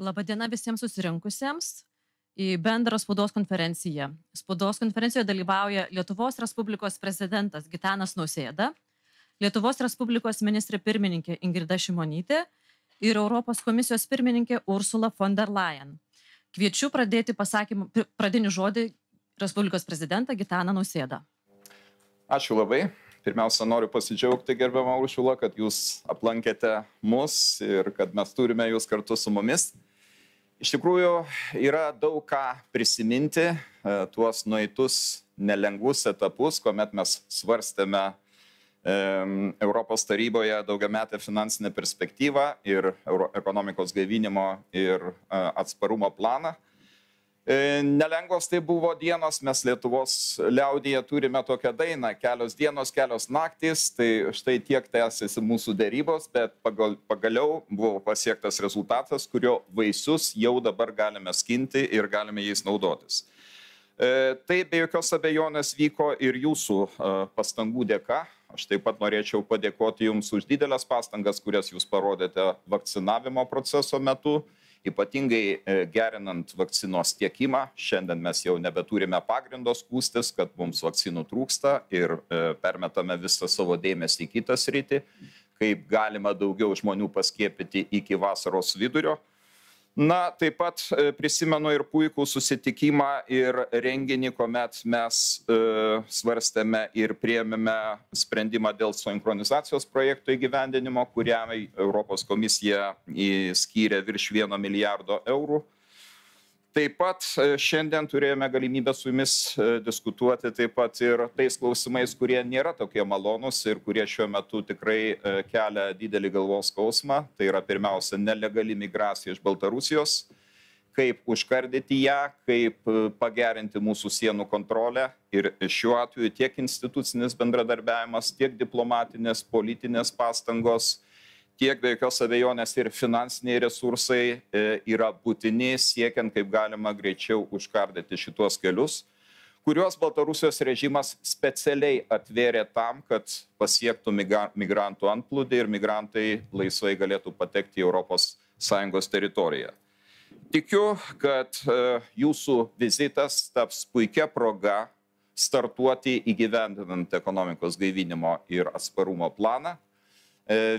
Labadiena visiems susirinkusiems į bendrą spaudos konferenciją. Spaudos konferencijoje dalyvauja Lietuvos Respublikos prezidentas Gitanas Nausėda, Lietuvos Respublikos ministrė pirmininkė Ingrida Šimonytė ir Europos komisijos pirmininkė Ursula von der Leyen. Kviečiu pradėti pasakymą, pradinį žodį Respublikos prezidentą Gitaną Nausėdą. Ačiū labai. Pirmiausia, noriu pasidžiaugti, gerbiamą Uršulą, kad jūs aplankėte mus ir kad mes turime jūs kartu su mumis. Iš tikrųjų, yra daug ką prisiminti, e, tuos nueitus nelengvus etapus, kuomet mes svarstėme Europos taryboje daugiametę finansinę perspektyvą ir ekonomikos gaivinimo ir e, atsparumo planą. E, nelengvos tai buvo dienos, mes Lietuvos liaudyje turime tokią dainą - kelios dienos, kelios naktys, tai štai tiek tęsiasi mūsų dėrybos, bet pagal, pagaliau buvo pasiektas rezultatas, kurio vaisius jau dabar galime skinti ir galime jais naudotis. E, tai be jokios abejonės vyko ir jūsų e, pastangų dėka. Aš taip pat norėčiau padėkoti Jums už didelės pastangas, kurias Jūs parodėte vakcinavimo proceso metu ypatingai e, gerinant vakcinos tiekimą šiandien mes jau nebeturime pagrindo skųstis kad mums vakcinų trūksta ir e, permetame visą savo dėmesį į kitą sritį. Kaip galima daugiau žmonių paskiepyti iki vasaros vidurio na taip pat e, prisimenu ir puikų susitikimą ir renginį kuomet mes e, svarstėme ir priėmėme sprendimą dėl sinchronizacijos projekto įgyvendinimo kuriam europos komisija skyrė virš vieno milijardo eurų taip pat e, šiandien turėjome galimybę su jumis e, diskutuoti taip pat ir tais klausimais kurie nėra tokie malonūs ir kurie šiuo metu tikrai e, kelia didelį galvos skausmą. Tai yra pirmiausia nelegali migracija iš baltarusijos kaip užkardyti ją kaip pagerinti mūsų sienų kontrolę ir šiuo atveju tiek institucinis bendradarbiavimas tiek diplomatinės politinės pastangos tiek be jokios abejonės ir finansiniai resursai e, yra būtini siekiant kaip galima greičiau užkardyti šituos kelius kuriuos baltarusijos režimas specialiai atvėrė tam kad pasiektų migrantų antplūdį ir migrantai laisvai galėtų patekti į sąjungos teritoriją. Tikiu kad e, jūsų vizitas taps puikia proga startuoti įgyvendinant ekonomikos gaivinimo ir atsparumo planą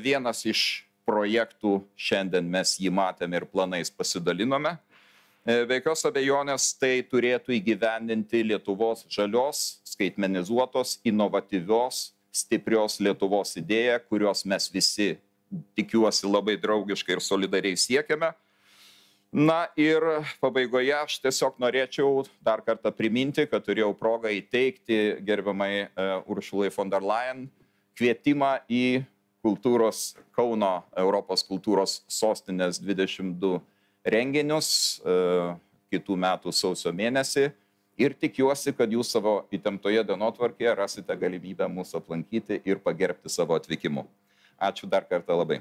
vienas iš projektų šiandien mes jį matėme ir planais pasidalinome. E, be jokios abejonės tai turėtų įgyvendinti Lietuvos žalios, skaitmenizuotos, inovatyvios, stiprios Lietuvos idėją, kurios mes visi, tikiuosi, labai draugiškai ir solidariai siekiame. Na ir pabaigoje aš tiesiog norėčiau dar kartą priminti, kad turėjau progą įteikti gerbiamai e, Uršulai von der Leyen kvietimą į kultūros Kauno Europos kultūros sostinės 22 renginius e, kitų metų sausio mėnesį ir tikiuosi, kad jūs savo įtemptoje dienotvarkėje rasite galimybę mūsų aplankyti ir pagerbti savo atvykimu. Ačiū dar kartą labai.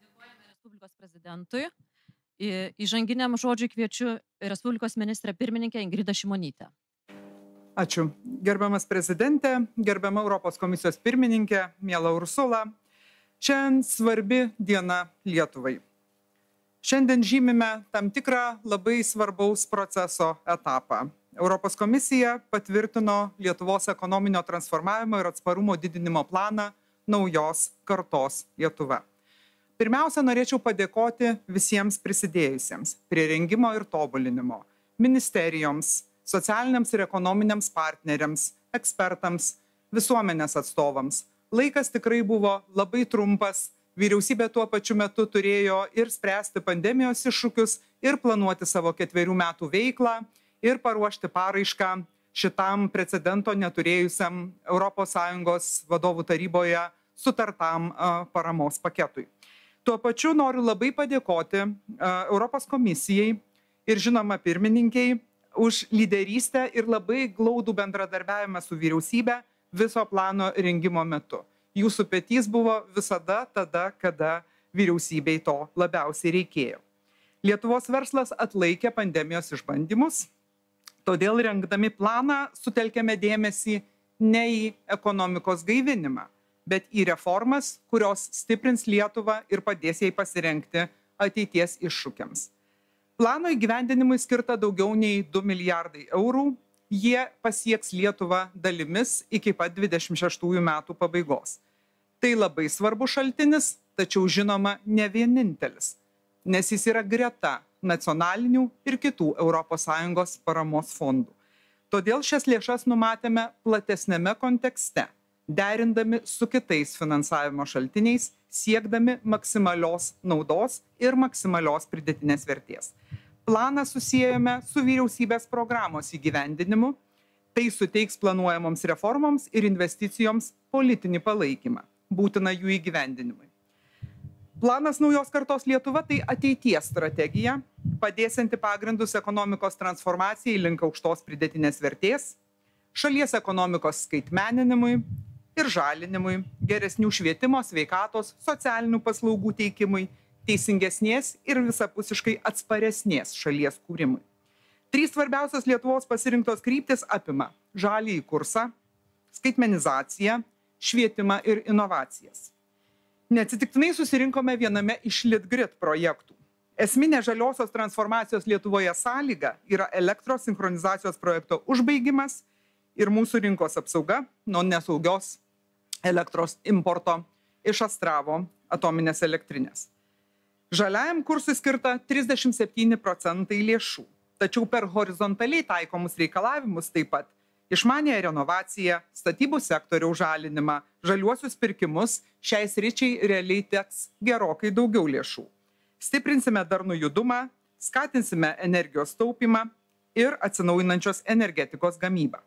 Dėkojame Respublikos prezidentui. Įžanginiam žodžiui kviečiu Respublikos ministrę pirmininkę Ingridą Šimonytę. Ačiū. Gerbiamas prezidentė, gerbiama Europos komisijos pirmininkė, mėla Ursula. Šiandien svarbi diena Lietuvai. Šiandien žymime tam tikrą labai svarbaus proceso etapą. Europos komisija patvirtino Lietuvos ekonominio transformavimo ir atsparumo didinimo planą naujos kartos Lietuva. Pirmiausia, norėčiau padėkoti visiems prisidėjusiems prie rengimo ir tobulinimo - ministerijoms, socialiniams ir ekonominiams partneriams, ekspertams, visuomenės atstovams. Laikas tikrai buvo labai trumpas, vyriausybė tuo pačiu metu turėjo ir spręsti pandemijos iššūkius, ir planuoti savo ketverių metų veiklą, ir paruošti paraišką šitam precedento neturėjusiam ES vadovų taryboje sutartam paramos paketui. Tuo pačiu noriu labai padėkoti Europos komisijai ir žinoma pirmininkiai už lyderystę ir labai glaudų bendradarbiavimą su vyriausybe viso plano rengimo metu. Jūsų petys buvo visada tada, kada vyriausybei to labiausiai reikėjo. Lietuvos verslas atlaikė pandemijos išbandymus, todėl rengdami planą sutelkėme dėmesį ne į ekonomikos gaivinimą, bet į reformas, kurios stiprins Lietuvą ir padės jai pasirenkti ateities iššūkiams Plano įgyvendinimui skirta daugiau nei 2 milijardai eurų. Jie pasieks Lietuvą dalimis iki pat 26 metų pabaigos. Tai labai svarbus šaltinis, tačiau žinoma ne vienintelis, nes jis yra greta nacionalinių ir kitų ES paramos fondų. Todėl šias lėšas numatėme platesnėme kontekste, derindami su kitais finansavimo šaltiniais, siekdami maksimalios naudos ir maksimalios pridėtinės vertės planą susijęjome su vyriausybės programos įgyvendinimu. Tai suteiks planuojamoms reformoms ir investicijoms politinį palaikymą, būtina jų įgyvendinimui. Planas naujos kartos Lietuva tai ateities strategija, padėsianti pagrindus ekonomikos transformacijai link aukštos pridėtinės vertės, šalies ekonomikos skaitmeninimui ir žalinimui, geresnių švietimo, sveikatos, socialinių paslaugų teikimui teisingesnės ir visapusiškai atsparesnės šalies kūrimui. Trys svarbiausios Lietuvos pasirinktos kryptis apima žalį į kursą, skaitmenizaciją, švietimą ir inovacijas. Neatsitiktinai susirinkome viename iš Litgrid projektų. Esminė žaliosios transformacijos Lietuvoje sąlyga yra elektros sinchronizacijos projekto užbaigimas ir mūsų rinkos apsauga nuo nesaugios elektros importo iš Astravo atominės elektrinės. Žaliajam kursui skirta 37 procentai lėšų, tačiau per horizontaliai taikomus reikalavimus taip pat išmanę renovaciją, statybų sektoriaus žalinimą, žaliuosius pirkimus šiais ryčiai realiai teks gerokai daugiau lėšų. Stiprinsime darnų judumą, skatinsime energijos taupimą ir atsinaujinančios energetikos gamybą.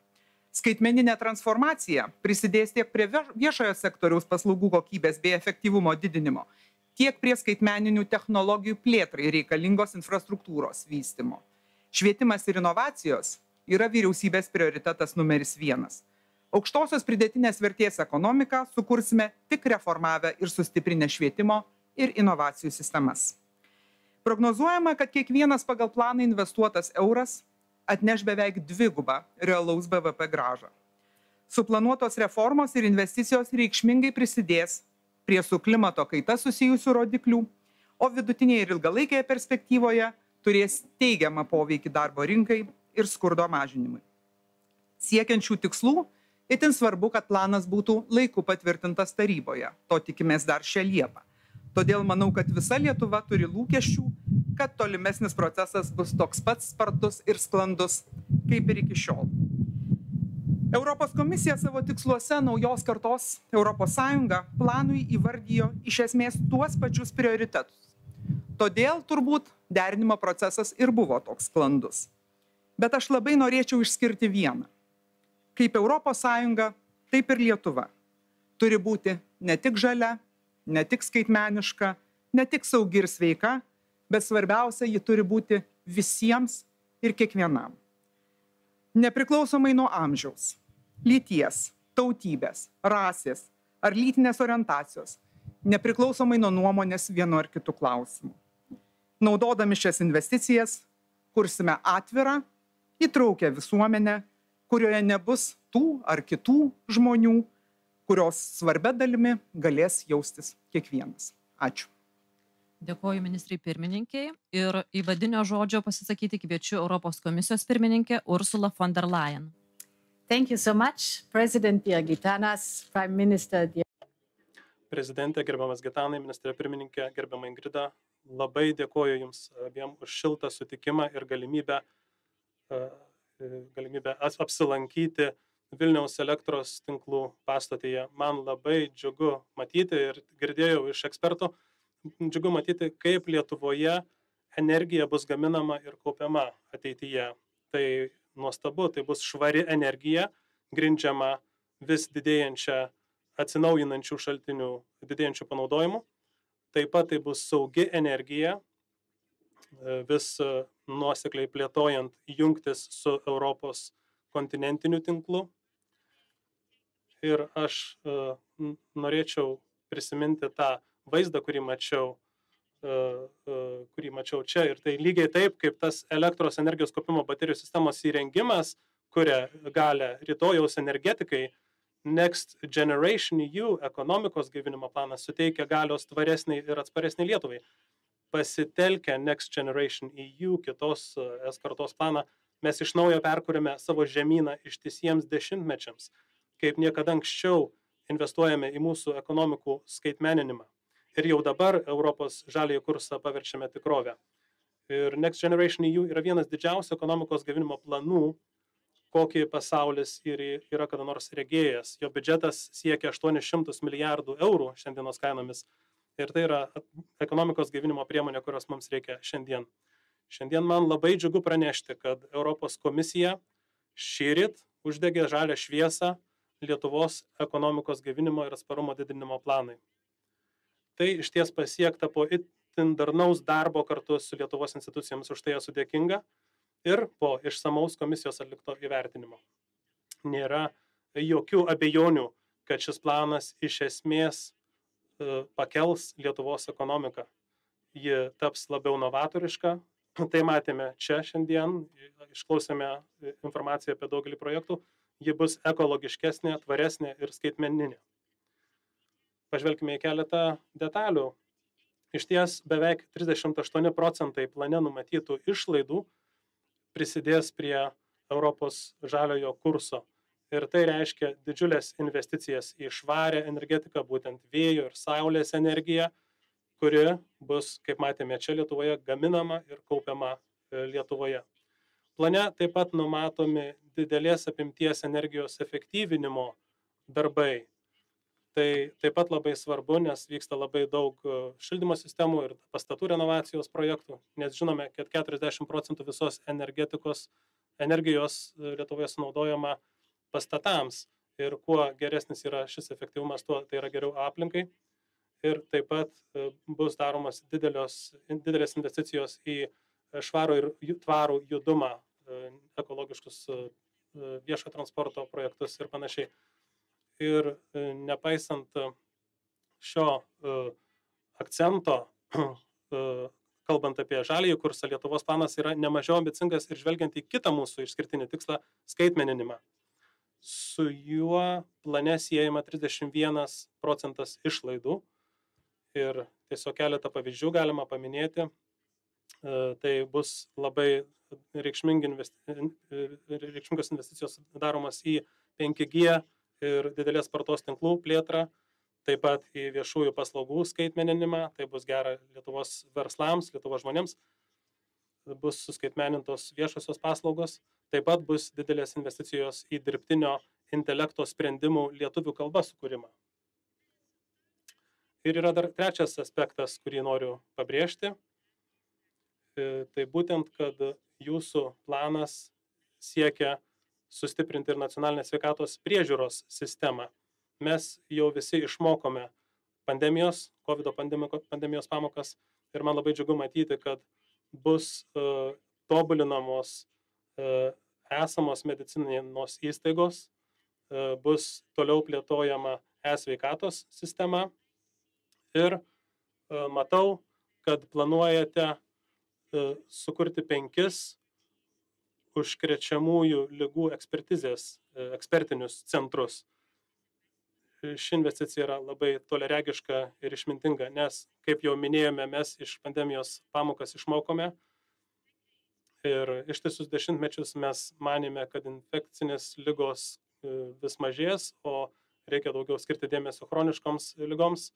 Skaitmeninė transformacija prisidės tiek prie viešojo sektoriaus paslaugų kokybės bei efektyvumo didinimo, tiek prie skaitmeninių technologijų plėtrai reikalingos infrastruktūros vystymo. Švietimas ir inovacijos yra vyriausybės prioritetas numeris vienas. Aukštosios pridėtinės vertės ekonomiką sukursime tik reformavę ir sustiprinę švietimo ir inovacijų sistemas. Prognozuojama, kad kiekvienas pagal planą investuotas euras atneš beveik dvigubą realaus BVP gražą. Suplanuotos reformos ir investicijos reikšmingai prisidės prie su klimato kaita susijusių rodiklių, o vidutinėje ir ilgalaikėje perspektyvoje turės teigiamą poveikį darbo rinkai ir skurdo mažinimui. Siekiant šių tikslų, itin svarbu, kad planas būtų laiku patvirtintas taryboje. To tikimės dar šią Liepą. Todėl manau, kad visa Lietuva turi lūkesčių, kad tolimesnis procesas bus toks pats spartus ir sklandus, kaip ir iki šiol. Europos komisija savo tiksluose naujos kartos Sąjunga planui įvardijo iš esmės tuos pačius prioritetus. Todėl turbūt derinimo procesas ir buvo toks sklandus. Bet aš labai norėčiau išskirti vieną. Kaip Sąjunga, taip ir Lietuva turi būti ne tik žalia, ne tik skaitmeniška, ne tik saugi ir sveika, bet svarbiausia, ji turi būti visiems ir kiekvienam nepriklausomai nuo amžiaus, lyties, tautybės, rasės ar lytinės orientacijos, nepriklausomai nuo nuomonės vienu ar kitu klausimu. Naudodami šias investicijas, kursime atvirą, įtraukę visuomenę, kurioje nebus tų ar kitų žmonių, kurios svarbia dalimi galės jaustis kiekvienas. Ačiū. Dėkoju ministrai pirmininkiai ir įvadinio žodžio pasisakyti kviečiu Europos komisijos pirmininkę Ursula von der Leyen. Thank you so much, President dear Gitanas, Prime Minister dear. Prezidentė, gerbiamas Gitanai, ministrė pirmininkė, gerbiama Ingrida, labai dėkoju Jums abiem už šiltą sutikimą ir galimybę, e, galimybę apsilankyti Vilniaus elektros tinklų pastotėje. Man labai džiugu matyti ir girdėjau iš ekspertų, džiugu matyti, kaip Lietuvoje energija bus gaminama ir kaupiama ateityje. Tai nuostabu, tai bus švari energija, grindžiama vis didėjančia atsinaujinančių šaltinių, didėjančių panaudojimų. Taip pat tai bus saugi energija, vis nuosekliai plėtojant jungtis su Europos kontinentiniu tinklu. Ir aš norėčiau prisiminti tą vaizdą, kurį mačiau, e, e, kurį mačiau čia. Ir tai lygiai taip, kaip tas elektros energijos kopimo baterijų sistemos įrengimas kuria galę rytojaus energetikai, Next Generation EU ekonomikos gyvinimo planas suteikia galios tvaresniai ir atsparesniai Lietuvai. pasitelkę Next Generation EU, kitos e, S kartos planą, mes iš naujo perkūrėme savo žemyną ištisiems dešimtmečiams, kaip niekada anksčiau investuojame į mūsų ekonomikų skaitmeninimą. Ir jau dabar Europos žalėjų kursą paverčiame tikrovę. Ir Next Generation EU yra vienas didžiausių ekonomikos gavinimo planų, kokį pasaulis yra kada nors regėjęs. Jo biudžetas siekia 800 milijardų eurų šiandienos kainomis Ir tai yra ekonomikos gaivinimo priemonė, kurios mums reikia šiandien. Šiandien man labai džiugu pranešti, kad Europos komisija šįryt uždegė žalę šviesą Lietuvos ekonomikos gaivinimo ir atsparumo didinimo planai. Tai iš ties pasiekta po itin darnaus darbo kartu su Lietuvos institucijomis, už tai esu dėkinga ir po išsamaus komisijos atlikto įvertinimo. Nėra jokių abejonių, kad šis planas iš esmės E, pakels Lietuvos ekonomiką. Ji taps labiau novatoriška. Tai matėme čia šiandien, išklausėme informaciją apie daugelį projektų. Ji bus ekologiškesnė, tvaresnė ir skaitmeninė. Pažvelkime į keletą detalių. Iš ties beveik 38 procentai plane numatytų išlaidų prisidės prie Europos žaliojo kurso ir tai reiškia didžiules investicijas į švarią energetiką, būtent vėjo ir saulės energiją, kuri bus, kaip matėme čia Lietuvoje, gaminama ir kaupiama e, Lietuvoje. Plane taip pat numatomi didelės apimties energijos efektyvinimo darbai. Tai taip pat labai svarbu, nes vyksta labai daug e, šildymo sistemų ir pastatų renovacijos projektų, nes žinome, kad 40 procentų visos energetikos, energijos e, Lietuvoje sunaudojama pastatams. Ir kuo geresnis yra šis efektyvumas, tuo tai yra geriau aplinkai. Ir taip pat e, bus daromas didelios, didelės investicijos į švarų ir tvarų judumą, ekologiškus viešo transporto projektus ir panašiai. Ir nepaisant šio akcento, kalbant apie žalįjį kursą, Lietuvos planas yra nemažiau ambicingas ir žvelgiant į kitą mūsų išskirtinį tikslą - skaitmeninimą su juo plane siejama 31 procentas išlaidų. Ir tiesiog keletą pavyzdžių galima paminėti. E, tai bus labai investi reikšmingos investicijos daromas į 5G ir didelės spartos tinklų plėtrą, taip pat į viešųjų paslaugų skaitmeninimą, tai bus gera Lietuvos verslams, Lietuvos žmonėms, bus suskaitmenintos viešosios paslaugos, Taip pat bus didelės investicijos į dirbtinio intelekto sprendimų lietuvių kalba sukūrimą. Ir yra dar trečias aspektas, kurį noriu pabrėžti. E, tai būtent, kad jūsų planas siekia sustiprinti ir nacionalinės sveikatos priežiūros sistemą. Mes jau visi išmokome pandemijos, COVID pandemijos pamokas ir man labai džiugu matyti, kad bus uh, tobulinamos E, esamos medicinos įstaigos e, bus toliau plėtojama e-sveikatos sistema ir e, matau, kad planuojate sukurti penkis užkrečiamųjų lygų ekspertizės ekspertinius centrus. Ši investicija yra labai toleregiška ir išmintinga, nes, kaip jau minėjome, mes iš pandemijos pamokas išmokome, ir ištisus dešimtmečius mes manėme, kad infekcinės lygos e, vis mažės, o reikia daugiau skirti dėmesio chroniškoms lygoms.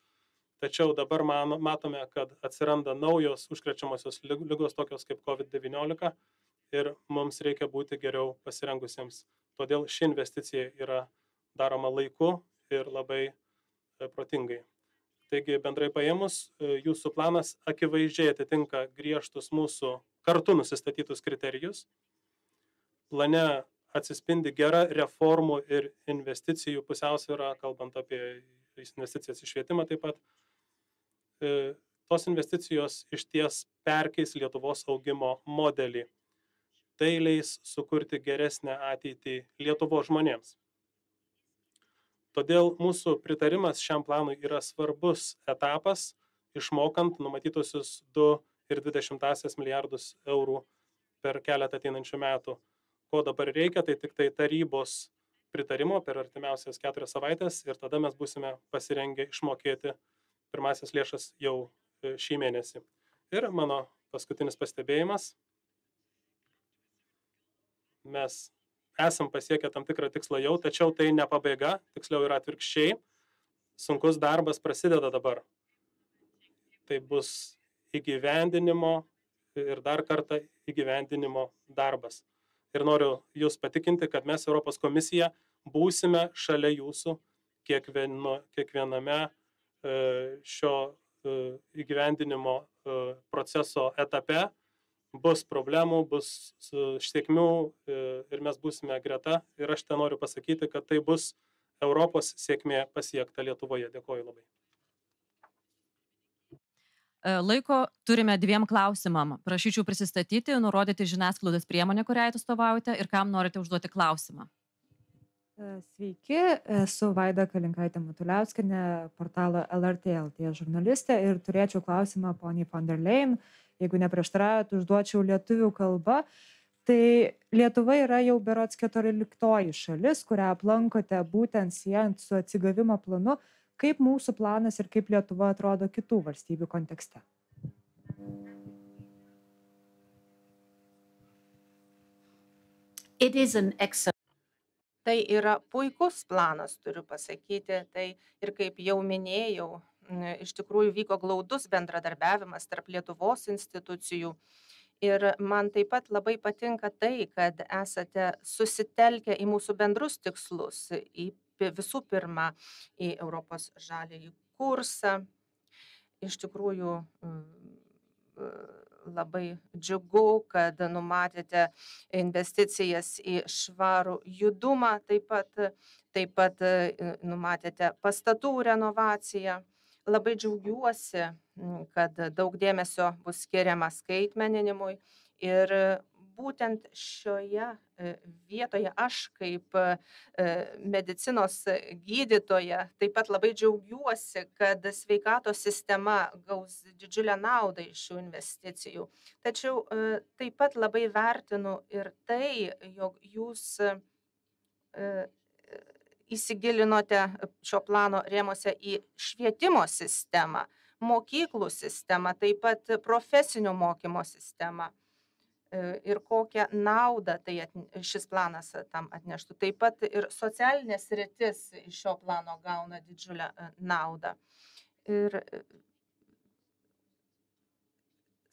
Tačiau dabar man, matome, kad atsiranda naujos užkrečiamosios lygos, tokios kaip COVID-19 ir mums reikia būti geriau pasirengusiems. Todėl ši investicija yra daroma laiku ir labai e, protingai. Taigi bendrai paėmus, e, jūsų planas akivaizdžiai atitinka griežtus mūsų kartu nusistatytus kriterijus. Plane atsispindi gera reformų ir investicijų pusiausvyrą, kalbant apie investicijas į švietimą taip pat. E, tos investicijos iš ties perkeis Lietuvos augimo modelį. Tai leis sukurti geresnę ateitį Lietuvos žmonėms. Todėl mūsų pritarimas šiam planui yra svarbus etapas, išmokant numatytusius du ir 20 milijardus eurų per keletą ateinančių metų. Ko dabar reikia, tai tik tai tarybos pritarimo per artimiausias keturias savaitės ir tada mes būsime pasirengę išmokėti pirmasis lėšas jau e, šį mėnesį. Ir mano paskutinis pastebėjimas. Mes esam pasiekę tam tikrą tikslą jau, tačiau tai ne pabaiga, tiksliau yra atvirkščiai. Sunkus darbas prasideda dabar. Tai bus įgyvendinimo ir dar kartą įgyvendinimo darbas. Ir noriu Jūs patikinti, kad mes Europos komisija būsime šalia Jūsų kiekvieno, kiekviename e, šio e, įgyvendinimo e, proceso etape bus problemų, bus sėkmių e, ir mes būsime greta. Ir aš te noriu pasakyti, kad tai bus Europos sėkmė pasiekta Lietuvoje. Dėkoju labai. E, laiko turime dviem klausimam. Prašyčiau prisistatyti, nurodyti žiniasklaidos priemonę, kurią atstovaujate ir kam norite užduoti klausimą. E, sveiki, esu Vaida Kalinkaitė Matuliauskinė, portalo LRT LT žurnalistė ir turėčiau klausimą poniai von der Leyen jeigu neprieštaraujat, užduočiau lietuvių kalbą. Tai Lietuva yra jau berots 14 šalis, kurią aplankote būtent siejant su atsigavimo planu. Kaip mūsų planas ir kaip Lietuva atrodo kitų valstybių kontekste? Tai yra puikus planas, turiu pasakyti. Tai ir kaip jau minėjau, iš tikrųjų vyko glaudus bendradarbiavimas tarp Lietuvos institucijų. Ir man taip pat labai patinka tai, kad esate susitelkę į mūsų bendrus tikslus, į visų pirma į Europos žalėjį kursą. Iš tikrųjų labai džiugu, kad numatėte investicijas į švarų judumą, taip pat, taip pat numatėte pastatų renovaciją. Labai džiaugiuosi kad daug dėmesio bus skiriama skaitmeninimui ir būtent šioje e, vietoje aš kaip e, medicinos gydytoja taip pat labai džiaugiuosi, kad sveikatos sistema gaus didžiulę naudą iš šių investicijų. Tačiau e, taip pat labai vertinu ir tai, jog jūs įsigilinote šio plano rėmose į švietimo sistemą, mokyklų sistemą, taip pat profesinio mokymo sistemą e, ir kokią naudą tai šis planas tam atneštų. Taip pat ir socialinės rytis iš šio plano gauna didžiulę e, naudą. Ir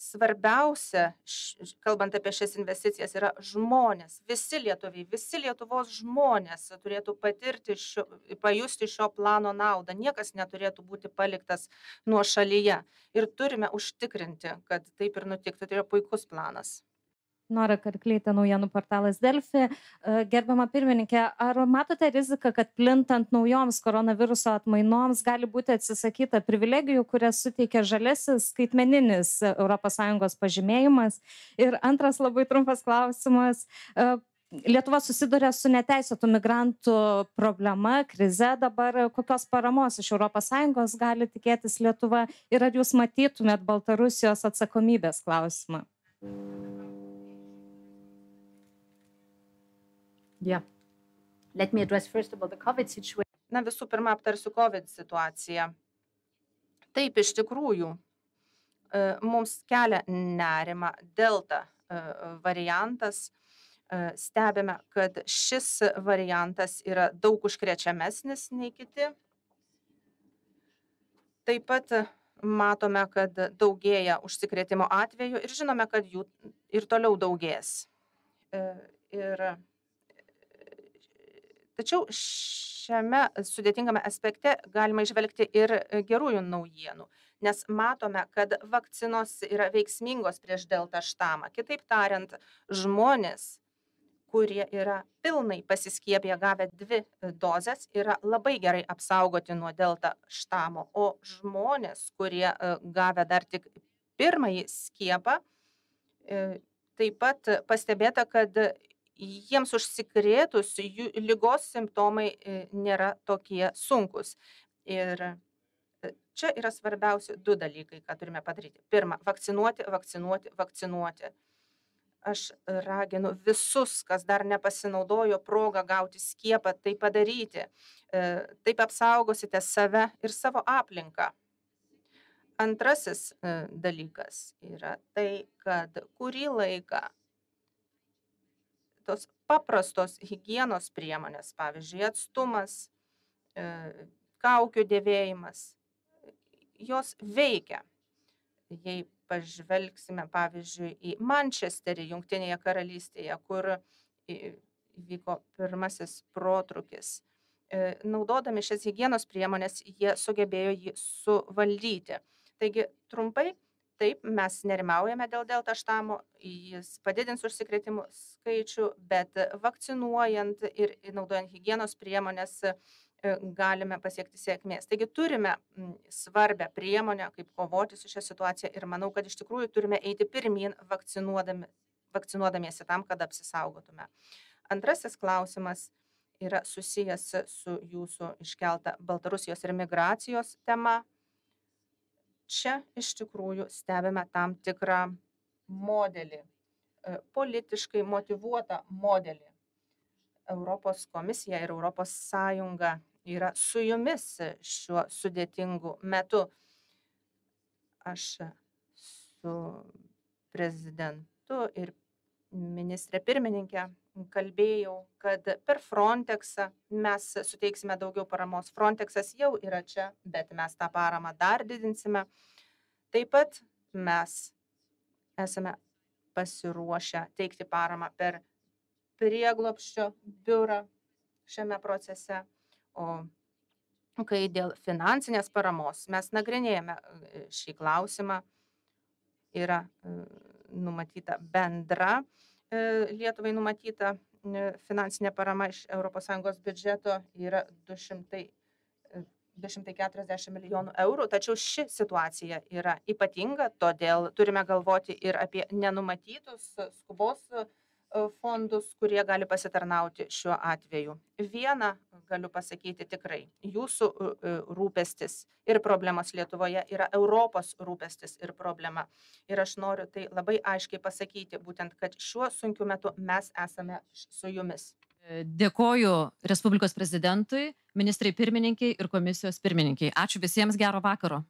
svarbiausia, kalbant apie šias investicijas, yra žmonės. Visi lietuviai, visi Lietuvos žmonės turėtų patirti, šio, pajusti šio plano naudą. Niekas neturėtų būti paliktas nuo šalyje. Ir turime užtikrinti, kad taip ir nutiktų. Tai yra puikus planas. Nora Karklytė, naujienų portalas Delfi. E, Gerbama pirmininkė, ar matote riziką, kad plintant naujoms koronaviruso atmainoms gali būti atsisakyta privilegijų, kurias suteikia žalesis skaitmeninis ES pažymėjimas? Ir antras labai trumpas klausimas. E, Lietuva susiduria su neteisėtų migrantų problema, krize dabar. Kokios paramos iš ES gali tikėtis Lietuva ir ar jūs matytumėt Baltarusijos atsakomybės klausimą? Yeah. Let me address first about the COVID situation. Na visų pirma, aptarsiu COVID situaciją. Taip, iš tikrųjų, e, mums kelia nerima delta e, variantas. E, stebime, kad šis variantas yra daug užkrečiamesnis nei kiti. Taip pat matome, kad daugėja užsikrėtimo atvejų ir žinome, kad jų ir toliau daugės. Ir Tačiau šiame sudėtingame aspekte galima išvelgti ir gerųjų naujienų, nes matome, kad vakcinos yra veiksmingos prieš delta štamą. Kitaip tariant, žmonės, kurie yra pilnai pasiskiepę gavę dvi dozes, yra labai gerai apsaugoti nuo delta štamo, o žmonės, kurie e, gavę dar tik pirmąjį skiepą, e, taip pat pastebėta, kad jiems užsikrėtus jų ligos simptomai e, nėra tokie sunkūs. Ir e, čia yra svarbiausi du dalykai, ką turime padaryti. Pirma, vakcinuoti, vakcinuoti, vakcinuoti. Aš raginu visus, kas dar nepasinaudojo progą gauti skiepą, tai padaryti. E, taip apsaugosite save ir savo aplinką. Antrasis dalykas yra tai, kad kurį laiką tos paprastos hygienos priemonės, pavyzdžiui, atstumas, e, kaukių dėvėjimas, jos veikia. Jei pažvelgsime, pavyzdžiui, į Mančesterį, Junktinėje karalystėje, kur vyko pirmasis protrukis. E, naudodami šias hygienos priemonės, jie sugebėjo jį suvaldyti. Taigi, trumpai, taip, mes nerimaujame dėl delta štamo, jis padidins užsikrėtimų skaičių, bet vakcinuojant ir naudojant hygienos priemonės E, galime pasiekti sėkmės. Taigi turime svarbę priemonę, kaip kovoti su šią situaciją ir manau, kad iš tikrųjų turime eiti pirmin vakcinuodami, vakcinuodamiesi tam, kad apsisaugotume. Antrasis klausimas yra susijęs su jūsų iškelta Baltarusijos ir migracijos tema. Čia iš tikrųjų stebime tam tikrą modelį, e, politiškai motivuotą modelį. Europos komisija ir Europos Sąjunga yra su jumis šiuo sudėtingu metu. Aš su prezidentu ir ministrė pirmininkė kalbėjau, kad per Frontexą mes suteiksime daugiau paramos. Frontexas jau yra čia, bet mes tą paramą dar didinsime. Taip pat mes esame pasiruošę teikti paramą per prieglopščio biurą šiame procese. O kai dėl finansinės paramos mes nagrinėjame e, šį klausimą, yra e, numatyta bendra e, Lietuvai numatyta finansinė parama iš ES biudžeto yra 200, 240 milijonų eurų, tačiau ši situacija yra ypatinga, todėl turime galvoti ir apie nenumatytus skubos fondus, kurie gali pasitarnauti šiuo atveju. Viena galiu pasakyti tikrai, jūsų e, rūpestis ir problemos Lietuvoje yra Europos rūpestis ir problema. Ir aš noriu tai labai aiškiai pasakyti, būtent, kad šiuo sunkiu metu mes esame su jumis. E, dėkoju Respublikos prezidentui, ministrai pirmininkiai ir komisijos pirmininkiai. Ačiū visiems gero vakaro.